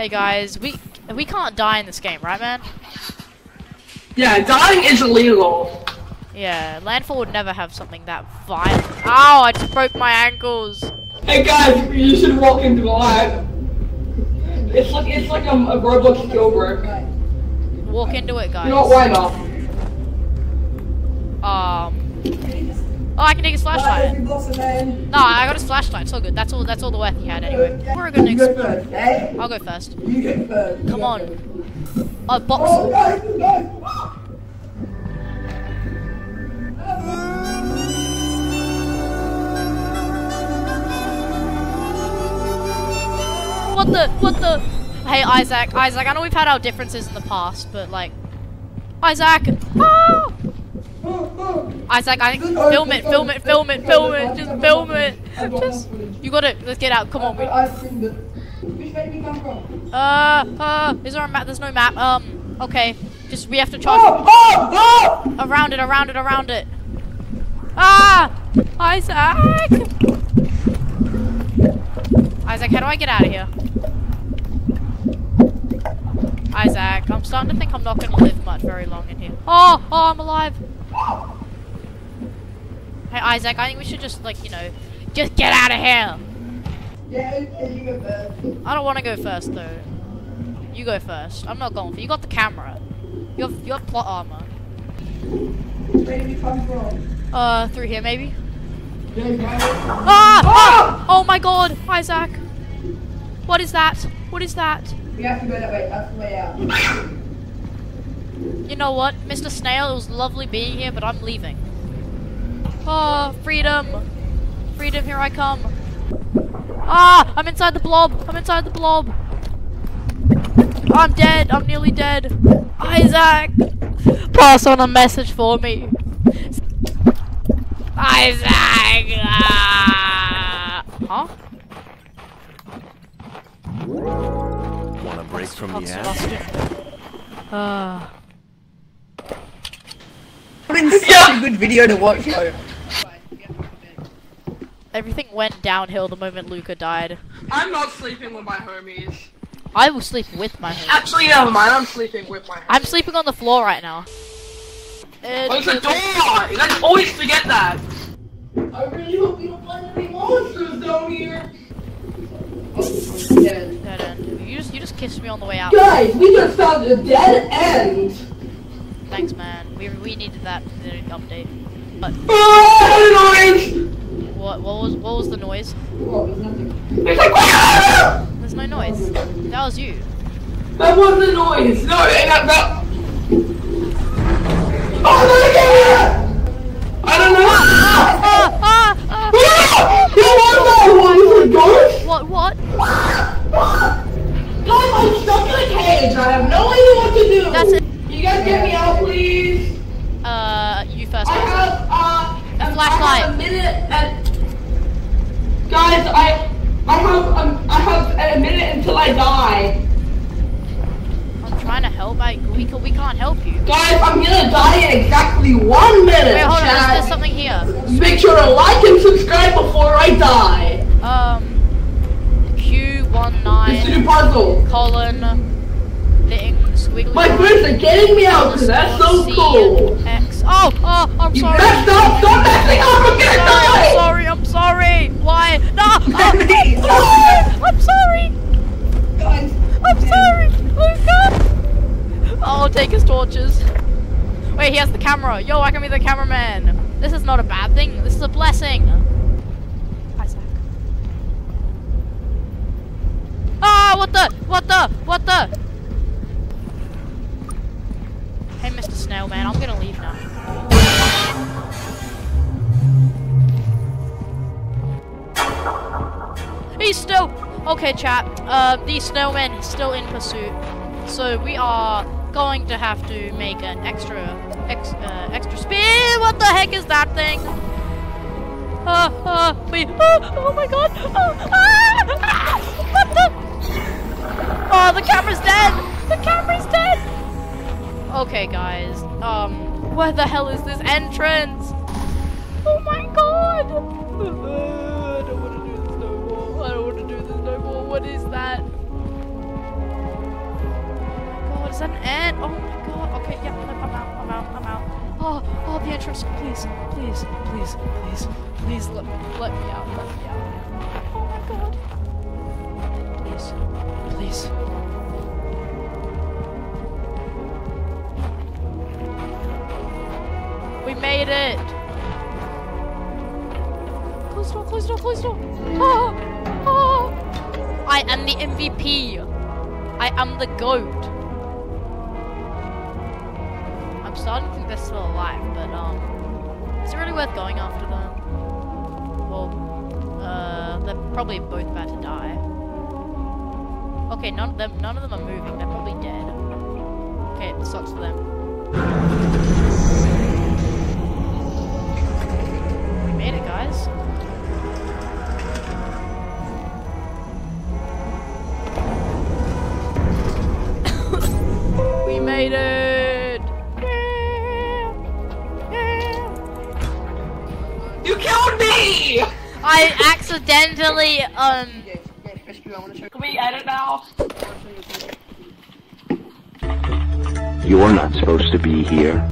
Hey guys, we we can't die in this game, right, man? Yeah, dying is illegal. Yeah, Landfall would never have something that violent. Ow! I just broke my ankles. Hey guys, you should walk into live. It's like it's like a, a Roblox jailbreak. Walk into it, guys. You know what? Why not? Um. Oh, I can take his flashlight. No, I got his flashlight. It's all good. That's all. That's all the worth he had anyway. We're gonna. You go Exp- first, eh? I'll go first. You go first. Come on. Oh, box. What the? What the? Hey, Isaac. Isaac. I know we've had our differences in the past, but like, Isaac. Ah! Isaac, I film it, film it, film it, film it, just film it. Just, you got it. Let's get out. Come on. We, I think that. Which way do we come from? uh, uh, is there a map? There's no map. Um, okay. Just we have to charge Oh, oh, around it, around it, around it. Ah, Isaac. Isaac, how do I get out of here? Isaac, I'm starting to think I'm not going to live much very long in here. Oh, oh, I'm alive. Hey, Isaac, I think we should just, like, you know, just get out of here. Yeah, you go first. I don't want to go first, though. You go first. I'm not going for you. got the camera. You have, you have plot armor. Where we come from? Uh, through here, maybe? Ah! ah! Oh my god, Isaac. What is that? What is that? We have to go that way. That's the way out. You know what, Mr. Snail, it was lovely being here, but I'm leaving. Oh, freedom. Freedom, here I come. Ah! I'm inside the blob. I'm inside the blob. I'm dead. I'm nearly dead. Isaac! Pass on a message for me. Isaac! Ah! Huh? Want a break from the app? Ah. It's such a good video to watch, though. Everything went downhill the moment Luca died. I'm not sleeping with my homies. I will sleep with my home. Actually, never mind. I'm sleeping with my homies. I'm sleeping on the floor right now. Close the door! You guys always forget that. I really hope you don't find any monsters down here. Oh, dead. Dead end. You just you just kissed me on the way out. Guys, we just found a dead end. Thanks, man. We we needed that for the update. But Oh, noise! What what was what was the noise? There's nothing. It's like! There's no noise. That was you. That was the noise. No, that, that. Oh my god! I don't know. Ah ah ah! Ah! That? What was it, ghost? What what? Guys, I'm stuck in a cage. I have no idea what to do. That's it. You guys get me out, please. Uh, you first. I have uh, A I flashlight. have a minute and guys, I I have um, I have a minute until I die. I'm trying to help. I we can, we can't help you. Guys, I'm gonna die in exactly one minute. Wait, hold on. There's, something here. Make sure to like and subscribe before I die. Um, Q one It's nine the new puzzle. colon thing squiggly. My friends are getting me out because that's so C cool. X. Oh, oh, I'm You sorry. messed up. Stop messing up. I'm gonna die. Sorry, Why? No! Oh, I'm sorry. Guys, I'm sorry. Oh, take his torches. Wait, he has the camera. Yo, I can be the cameraman. This is not a bad thing. This is a blessing. Isaac. Ah, what the? What the? What the? Hey, Mr. Snailman, I'm gonna leave now. Okay, chat. Uh, the snowman is still in pursuit, so we are going to have to make an extra, ex, uh, extra speed. What the heck is that thing? Uh, uh, we. Oh, oh my God! Ah, ah, what the? Oh, the camera's dead. The camera's dead. Okay, guys. Um, where the hell is this entrance? Oh my God! do this no more. What is that? that an ant? Oh my god. Okay, yeah, I'm out, I'm out, I'm out. Oh, oh, the entrance. Please, please, please, please, please let me, let me out, let me out. Oh my god. Please, please. We made it. Close door, close door, close door. Oh, oh. I am the MVP. I am the GOAT. I'm starting to think they're still alive, but um, is it really worth going after them? Well, uh, they're probably both about to die. Okay, none of them, none of them are moving. They're probably dead. Okay, it sucks for them. We made it, guys. Killed me! I accidentally, um, Okay, okay, rescue, I wanna show Can we edit now? You're not supposed to be here.